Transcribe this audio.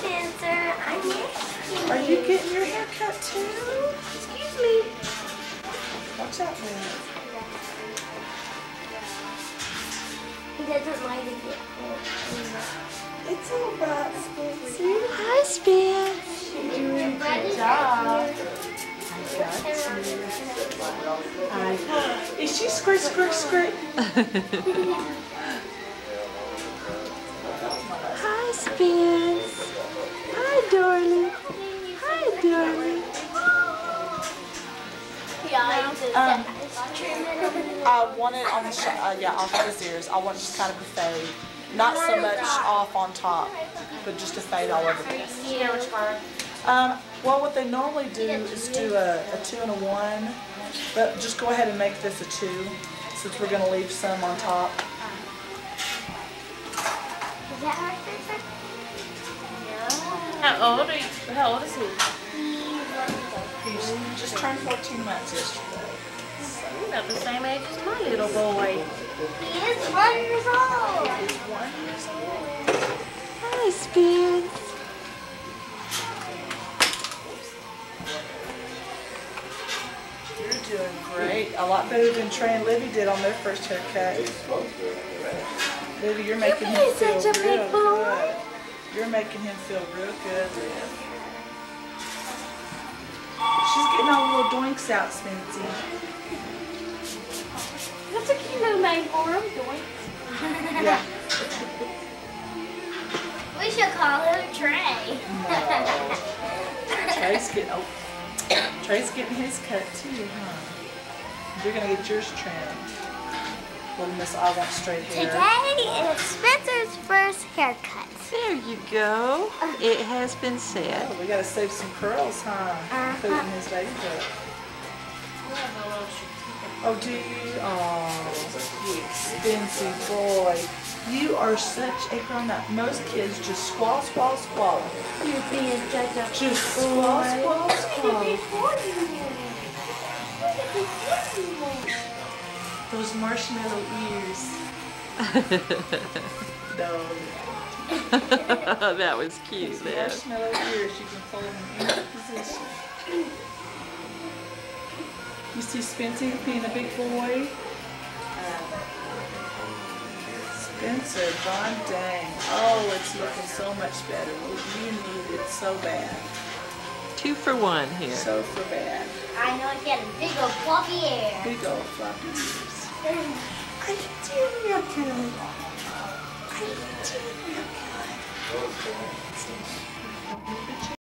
Spencer. I'm here. Are you getting your hair cut too? Excuse me. Watch out, man. He doesn't like it get It's all right, Spencer. Hi, Spence. You're doing a good job. I got you. Is she squirt, squirt, squirt? Hi, Spence. Um, I want it on the sh- uh, yeah, off of his ears. I want just kind of a fade. Not so much off on top, but just a fade all over this. Um, well, what they normally do is do a, a two and a one, but just go ahead and make this a two, since we're gonna leave some on top. Is that right, Spencer? How old are you? How old is he? He's just turned 14 months yesterday. He's about the same age as my little boy. He is one years old. He's one years old. Hi, Spence. You're doing great. A lot better than Trey and Libby did on their first haircut. Libby, you're making him feel such a real big boy. good. You're making him feel real good, Liv. She's getting all the little doinks out, Spency. That's a cute little name for him. Yeah. We should call him Trey. No. Trey's getting oh, Trey's getting his cut too, huh? You're gonna get yours trimmed. Little Miss I want straight hair. Today is Spencer's first haircut. There you go. It has been said. Oh, we gotta save some curls, huh? Uh-huh. Put it in his baby book. Oh, do you? Oh, you expensive boy. You are such a grown up. Most kids just squall, squall, squall. You're being such a Just squall, squall, squall. Those marshmallow ears. No. that was cute, Those Liv. marshmallow ears, you can fold them in any position. You see Spencer being a big boy? Spencer, John dang. Oh, it's looking so much better. You need it so bad. Two for one here. So for bad. I know it's getting big old fluffy hair. Big old floppy ears. Are you doing real good? Are you doing real good?